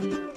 Um,